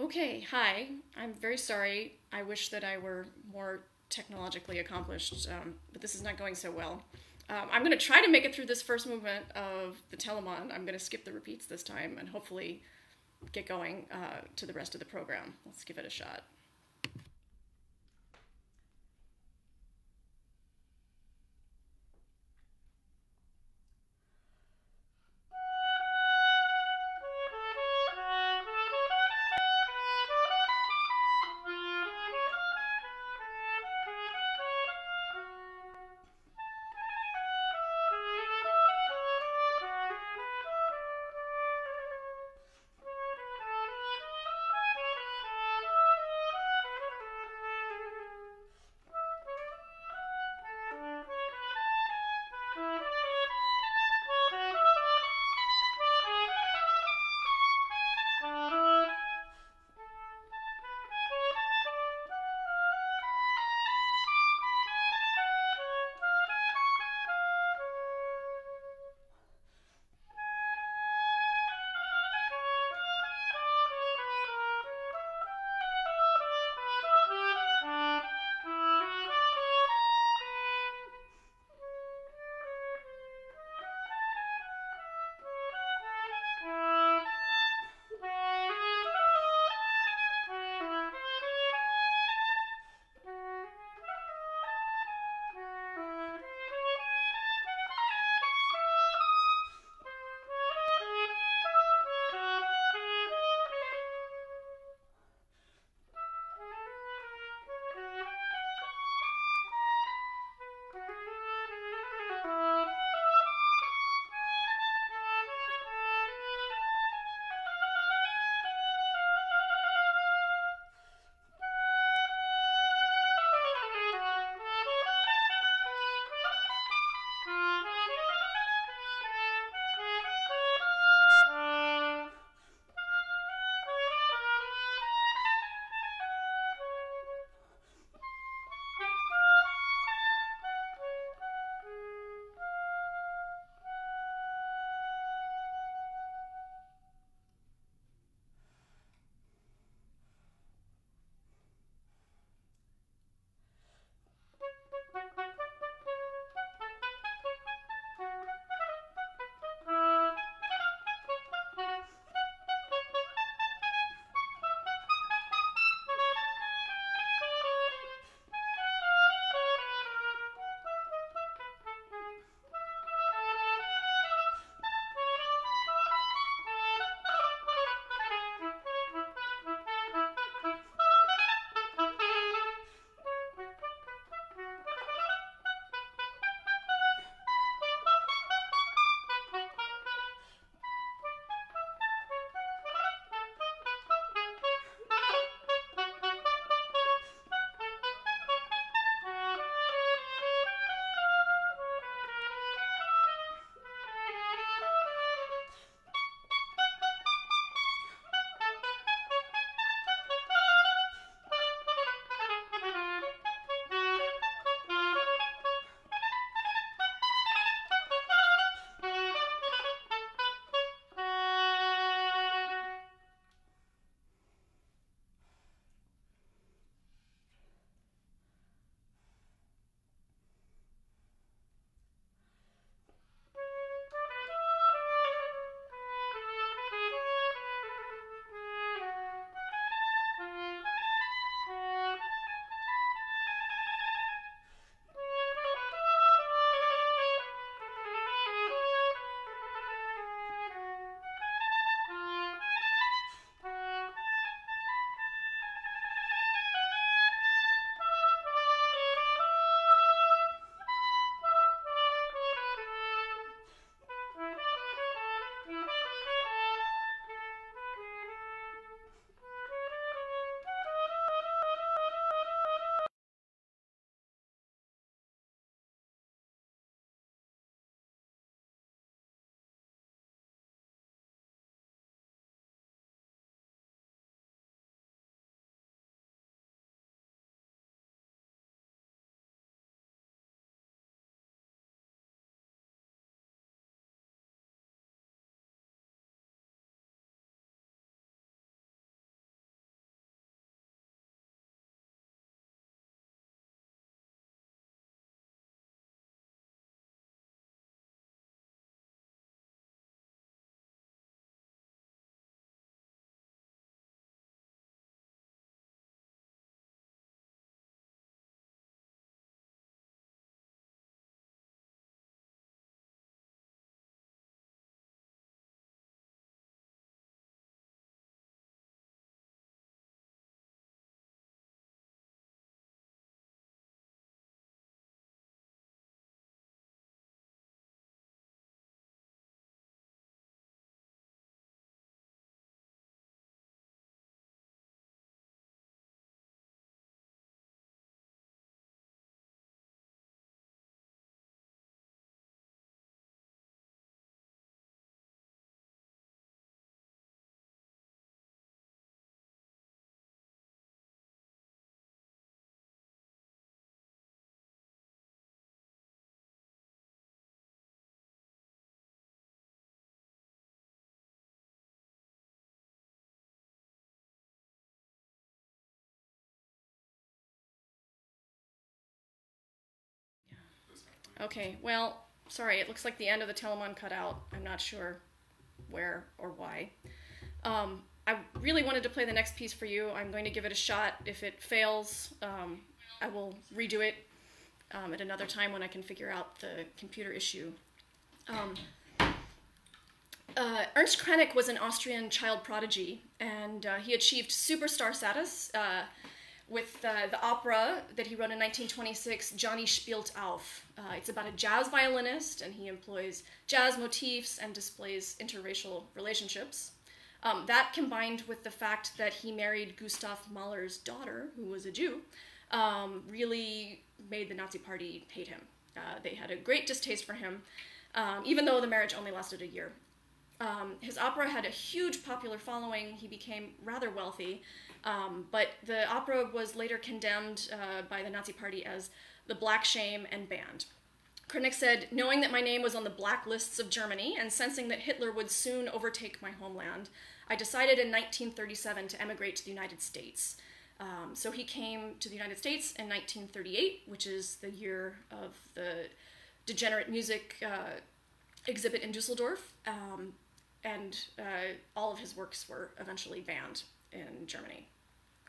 Okay, hi. I'm very sorry. I wish that I were more technologically accomplished, um, but this is not going so well. Um, I'm going to try to make it through this first movement of the Telemann. I'm going to skip the repeats this time and hopefully get going uh, to the rest of the program. Let's give it a shot. Okay, well, sorry, it looks like the end of the Telemann cut out. I'm not sure where or why. Um, I really wanted to play the next piece for you. I'm going to give it a shot. If it fails, um, I will redo it um, at another time when I can figure out the computer issue. Um, uh, Ernst Krenek was an Austrian child prodigy, and uh, he achieved superstar status uh, with uh, the opera that he wrote in 1926, Jonny Spielt auf. Uh, it's about a jazz violinist, and he employs jazz motifs and displays interracial relationships. Um, that combined with the fact that he married Gustav Mahler's daughter, who was a Jew, um, really made the Nazi Party hate him. Uh, they had a great distaste for him, um, even though the marriage only lasted a year. Um, his opera had a huge popular following. He became rather wealthy, um, but the opera was later condemned uh, by the Nazi Party as the black shame and banned. Krenek said, knowing that my name was on the black lists of Germany and sensing that Hitler would soon overtake my homeland, I decided in 1937 to emigrate to the United States. Um, so he came to the United States in 1938, which is the year of the degenerate music uh, exhibit in Dusseldorf. Um, and uh, all of his works were eventually banned in Germany.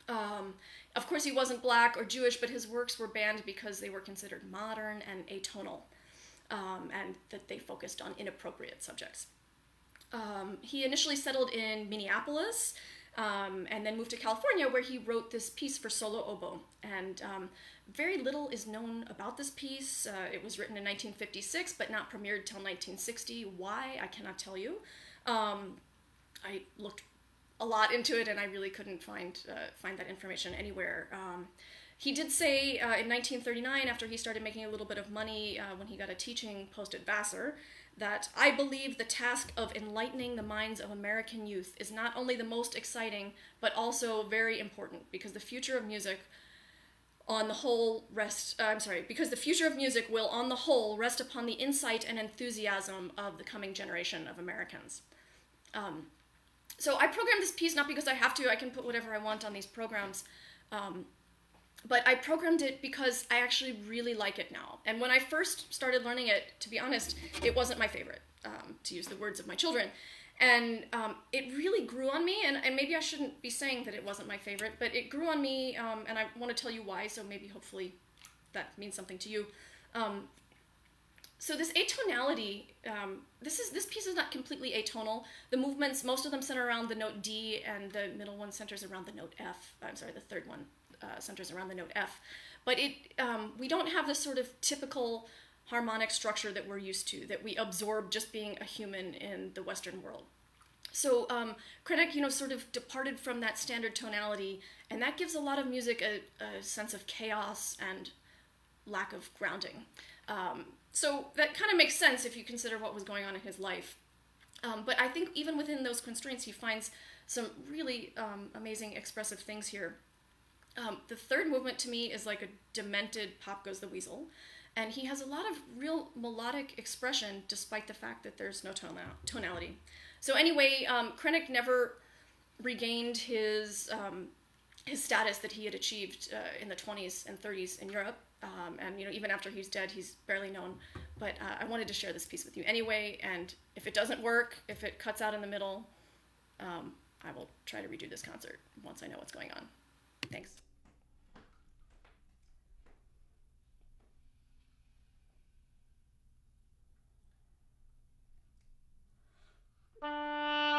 Um, of course, he wasn't black or Jewish, but his works were banned because they were considered modern and atonal, um, and that they focused on inappropriate subjects. Um, he initially settled in Minneapolis um, and then moved to California, where he wrote this piece for solo oboe. And um, very little is known about this piece. Uh, it was written in 1956, but not premiered till 1960. Why, I cannot tell you. Um, I looked a lot into it, and I really couldn't find uh, find that information anywhere. Um, he did say uh, in 1939, after he started making a little bit of money uh, when he got a teaching post at Vassar, that I believe the task of enlightening the minds of American youth is not only the most exciting, but also very important because the future of music on the whole rest uh, i'm sorry because the future of music will on the whole rest upon the insight and enthusiasm of the coming generation of americans um, so I programmed this piece not because I have to, I can put whatever I want on these programs. Um, but I programmed it because I actually really like it now. And when I first started learning it, to be honest, it wasn't my favorite, um, to use the words of my children. And um, it really grew on me, and, and, maybe I shouldn't be saying that it wasn't my favorite, but it grew on me, um, and I want to tell you why, so maybe hopefully that means something to you. So this atonality, um, this is this piece is not completely atonal. The movements, most of them center around the note D, and the middle one centers around the note F. I'm sorry, the third one uh, centers around the note F. But it, um, we don't have this sort of typical harmonic structure that we're used to, that we absorb just being a human in the Western world. So um, you know, sort of departed from that standard tonality, and that gives a lot of music a, a sense of chaos and lack of grounding. Um, so that kind of makes sense if you consider what was going on in his life. Um, but I think even within those constraints, he finds some really um, amazing expressive things here. Um, the third movement to me is like a demented Pop Goes the Weasel. And he has a lot of real melodic expression despite the fact that there's no tonality. So anyway, um, never regained his, um, his status that he had achieved uh, in the 20s and 30s in Europe. Um, and you know, even after he's dead, he's barely known. But uh, I wanted to share this piece with you anyway. And if it doesn't work, if it cuts out in the middle, um, I will try to redo this concert once I know what's going on. Thanks. Bye.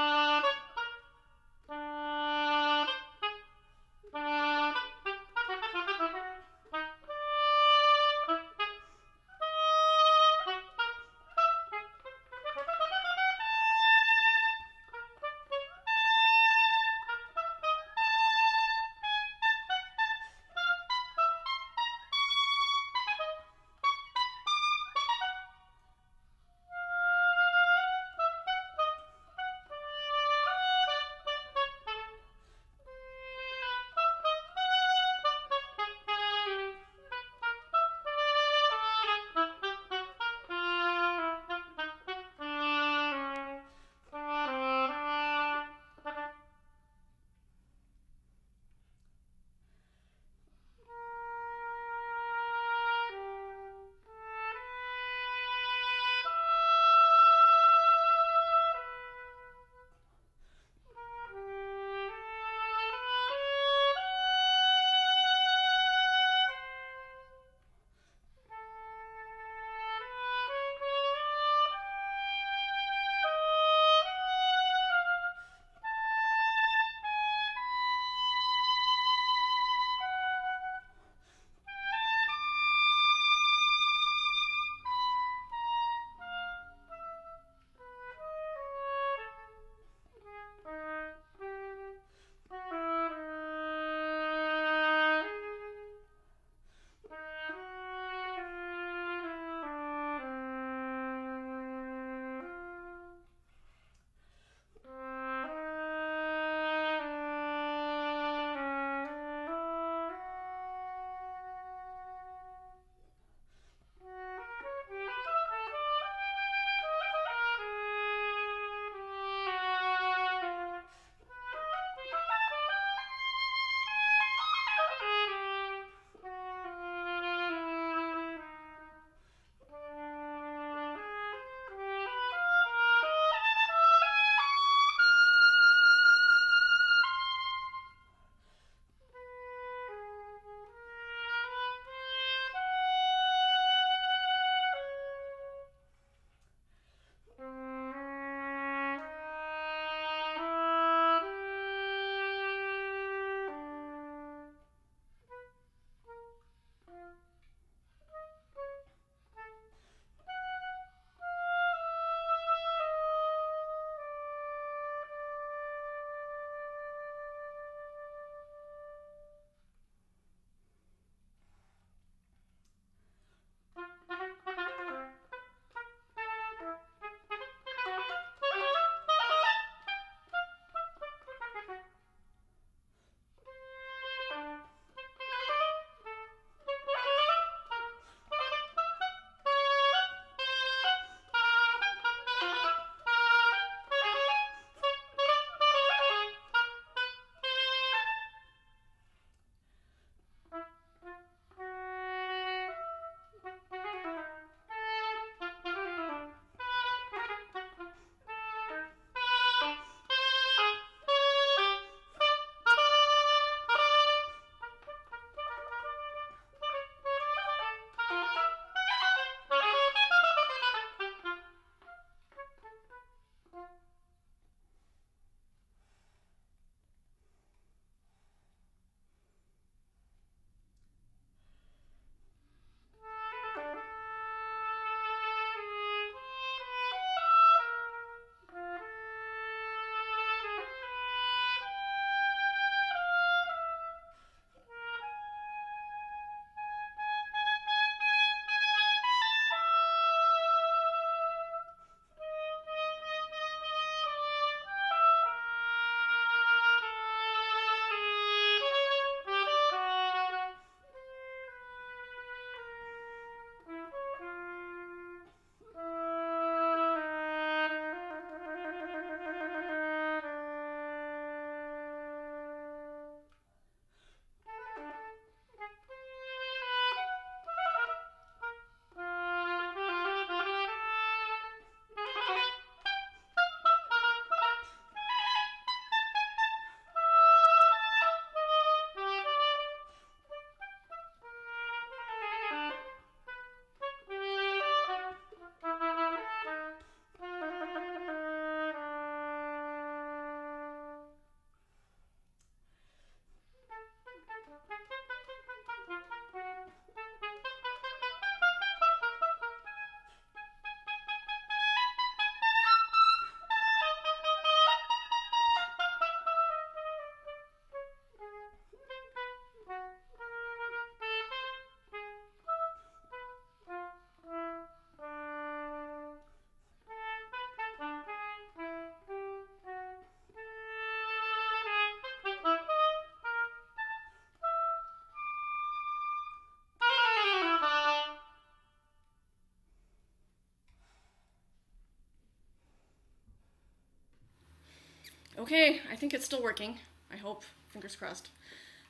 Okay, I think it's still working. I hope. Fingers crossed.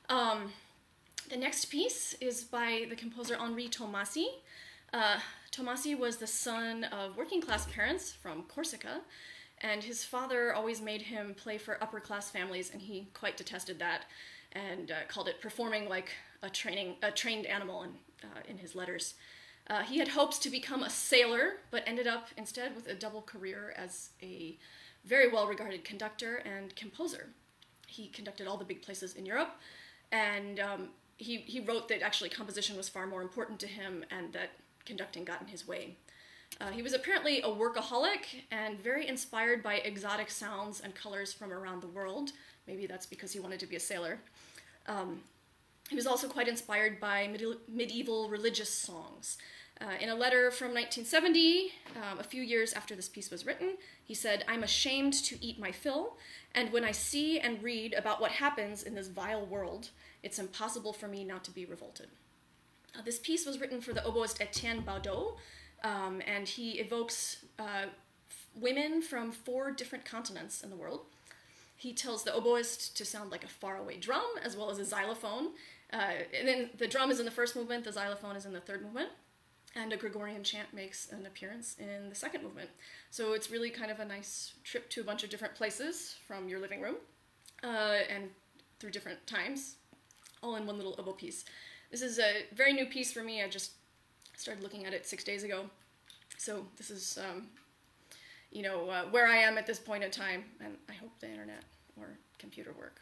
Um, the next piece is by the composer Henri Tomasi. Uh, Tomasi was the son of working class parents from Corsica, and his father always made him play for upper class families, and he quite detested that and uh, called it performing like a training a trained animal in, uh, in his letters. Uh, he had hopes to become a sailor, but ended up instead with a double career as a very well regarded conductor and composer. He conducted all the big places in Europe, and um, he, he wrote that actually composition was far more important to him and that conducting got in his way. Uh, he was apparently a workaholic and very inspired by exotic sounds and colors from around the world. Maybe that's because he wanted to be a sailor. Um, he was also quite inspired by medi medieval religious songs. Uh, in a letter from 1970, um, a few years after this piece was written, he said, I'm ashamed to eat my fill, and when I see and read about what happens in this vile world, it's impossible for me not to be revolted. Uh, this piece was written for the oboist Etienne Baudo, um, and he evokes uh, women from four different continents in the world. He tells the oboist to sound like a faraway drum, as well as a xylophone. Uh, and then the drum is in the first movement, the xylophone is in the third movement and a Gregorian chant makes an appearance in the second movement. So it's really kind of a nice trip to a bunch of different places from your living room uh, and through different times, all in one little oboe piece. This is a very new piece for me. I just started looking at it six days ago. So this is, um, you know, uh, where I am at this point in time, and I hope the internet or computer work.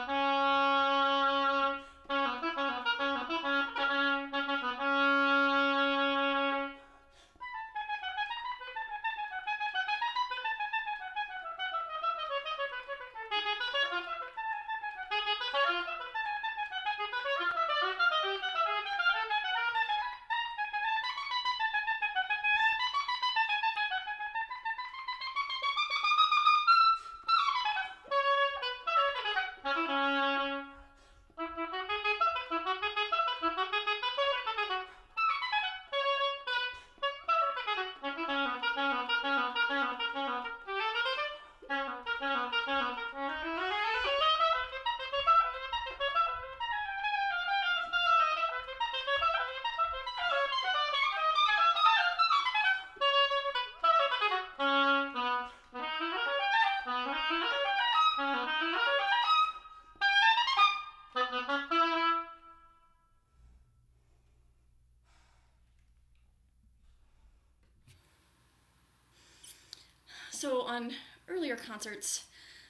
on earlier concerts,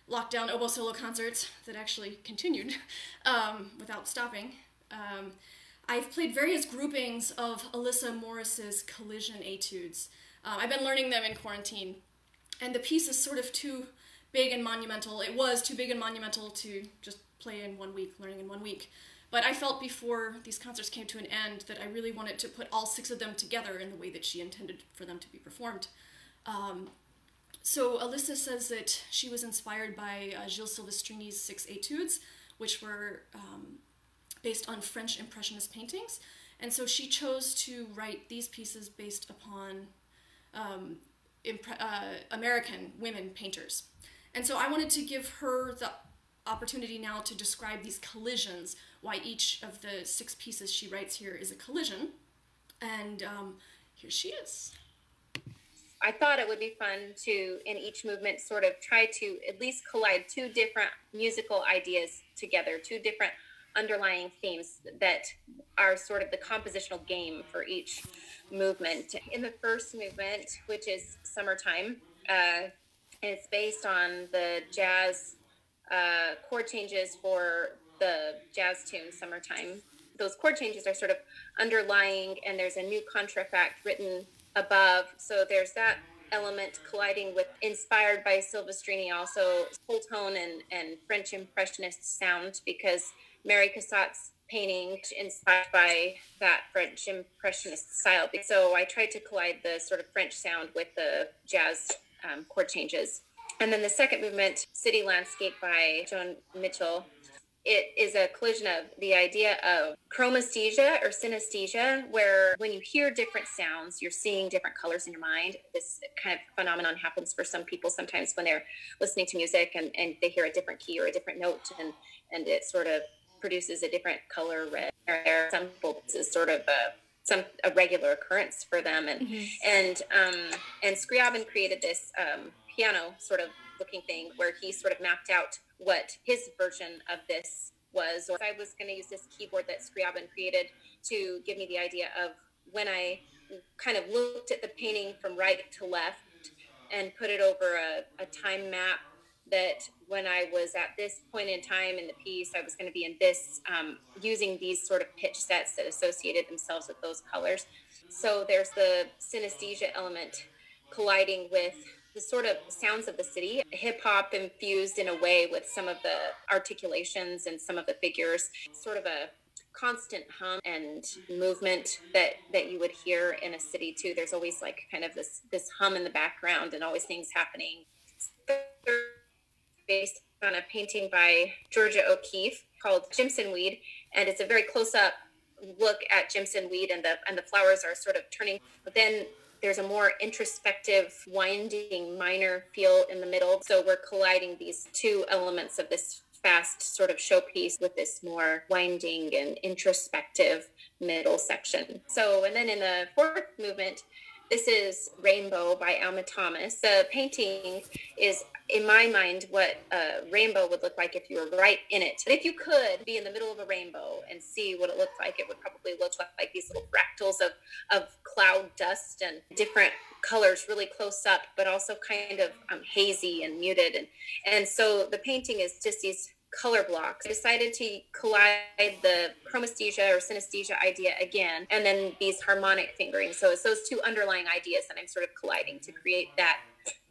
lockdown oboe solo concerts that actually continued um, without stopping, um, I've played various groupings of Alyssa Morris's collision etudes. Uh, I've been learning them in quarantine, and the piece is sort of too big and monumental. It was too big and monumental to just play in one week, learning in one week. But I felt before these concerts came to an end that I really wanted to put all six of them together in the way that she intended for them to be performed. Um, so Alyssa says that she was inspired by uh, Gilles Silvestrini's Six Etudes, which were um, based on French Impressionist paintings. And so she chose to write these pieces based upon um, uh, American women painters. And so I wanted to give her the opportunity now to describe these collisions, why each of the six pieces she writes here is a collision. And um, here she is. I thought it would be fun to, in each movement, sort of try to at least collide two different musical ideas together, two different underlying themes that are sort of the compositional game for each movement. In the first movement, which is Summertime, uh, it's based on the jazz uh, chord changes for the jazz tune Summertime. Those chord changes are sort of underlying, and there's a new contrafact written above. So there's that element colliding with inspired by Silvestrini, also full tone and, and French Impressionist sound, because Mary Cassatt's painting inspired by that French Impressionist style. So I tried to collide the sort of French sound with the jazz um, chord changes. And then the second movement, City Landscape by Joan Mitchell, it is a collision of the idea of chromesthesia or synesthesia, where when you hear different sounds, you're seeing different colors in your mind. This kind of phenomenon happens for some people sometimes when they're listening to music and, and they hear a different key or a different note, and, and it sort of produces a different color red. Some people, this is sort of a some a regular occurrence for them, and mm-hmm. and um, and Scriabin created this um, piano sort of looking thing where he sort of mapped out what his version of this was, or I was going to use this keyboard that Scriabin created to give me the idea of when I kind of looked at the painting from right to left and put it over a, a time map that when I was at this point in time in the piece, I was going to be in this, um, using these sort of pitch sets that associated themselves with those colors. So there's the synesthesia element colliding with the sort of sounds of the city, hip hop infused in a way with some of the articulations and some of the figures, sort of a constant hum and movement that that you would hear in a city too. There's always like kind of this this hum in the background and always things happening. Based on a painting by Georgia O'Keeffe called Jimson Weed, and it's a very close up look at Jimson Weed and the and the flowers are sort of turning. But then there's a more introspective, winding minor feel in the middle. So we're colliding these two elements of this fast sort of showpiece with this more winding and introspective middle section. So, and then in the fourth movement, this is Rainbow by Alma Thomas. The painting is, in my mind, what a rainbow would look like if you were right in it. But if you could be in the middle of a rainbow and see what it looked like, it would probably look like these little fractals of, of cloud dust and different colors really close up, but also kind of um, hazy and muted. And, and so the painting is just these color blocks. I decided to collide the chromesthesia or synesthesia idea again, and then these harmonic fingering. So it's those two underlying ideas that I'm sort of colliding to create that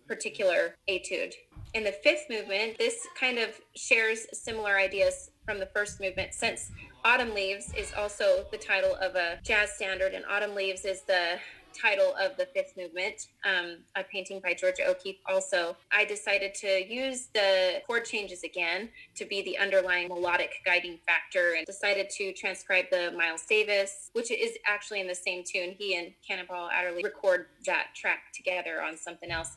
particular etude. In the fifth movement, this kind of shares similar ideas from the first movement since Autumn Leaves is also the title of a jazz standard, and Autumn Leaves is the title of the fifth movement, um, a painting by Georgia O'Keeffe. Also, I decided to use the chord changes again to be the underlying melodic guiding factor and decided to transcribe the Miles Davis, which is actually in the same tune. He and Cannonball Adderley record that track together on something else.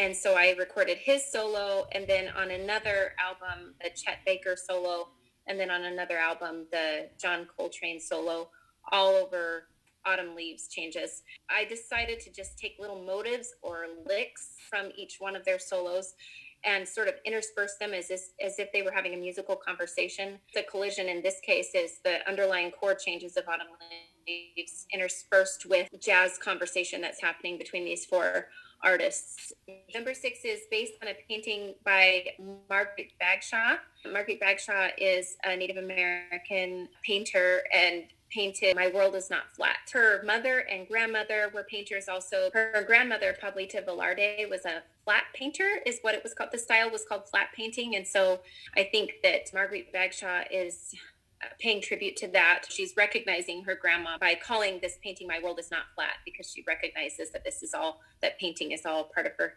And so I recorded his solo, and then on another album, the Chet Baker solo, and then on another album, the John Coltrane solo, all over autumn leaves changes. I decided to just take little motives or licks from each one of their solos and sort of intersperse them as, if, as if they were having a musical conversation. The collision in this case is the underlying chord changes of autumn leaves interspersed with jazz conversation that's happening between these four artists. Number six is based on a painting by Margarete Bagshaw. Margarete Bagshaw is a Native American painter and painted My World is Not Flat. Her mother and grandmother were painters also. Her grandmother, Pablita Velarde, was a flat painter, is what it was called. The style was called flat painting. And so I think that Margarete Bagshaw is paying tribute to that. She's recognizing her grandma by calling this painting My World is Not Flat because she recognizes that this is all, that painting is all part of her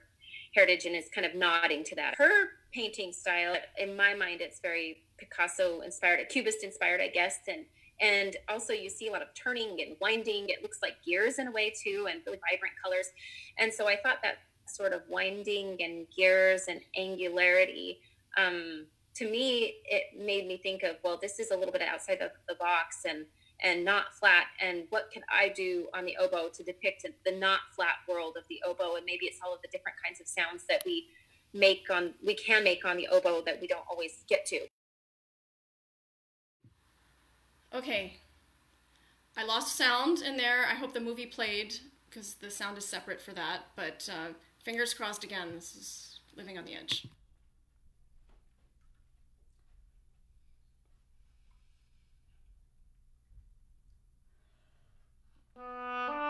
heritage and is kind of nodding to that. Her painting style, in my mind, it's very Picasso inspired, a Cubist inspired, I guess. And and also, you see a lot of turning and winding. It looks like gears in a way, too, and really vibrant colors. And so I thought that sort of winding and gears and angularity, um, to me, it made me think of, well, this is a little bit outside of the box and and not flat and what can i do on the oboe to depict the not flat world of the oboe and maybe it's all of the different kinds of sounds that we make on we can make on the oboe that we don't always get to Okay. I lost sound in there. I hope the movie played because the sound is separate for that. But uh, fingers crossed again. This is living on the edge. Thank you.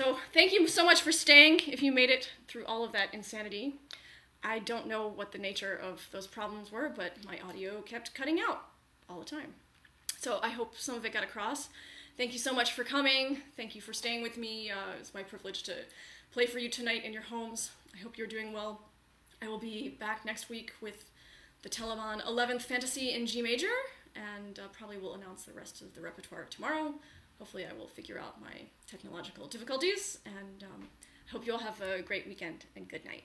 So thank you so much for staying if you made it through all of that insanity. I don't know what the nature of those problems were, but my audio kept cutting out all the time. So I hope some of it got across. Thank you so much for coming. Thank you for staying with me. Uh, it's my privilege to play for you tonight in your homes. I hope you're doing well. I will be back next week with the Telemann 11th Fantasy in G major, and uh, probably will announce the rest of the repertoire tomorrow. Hopefully, I will figure out my technological difficulties, and um, hope you all have a great weekend and good night.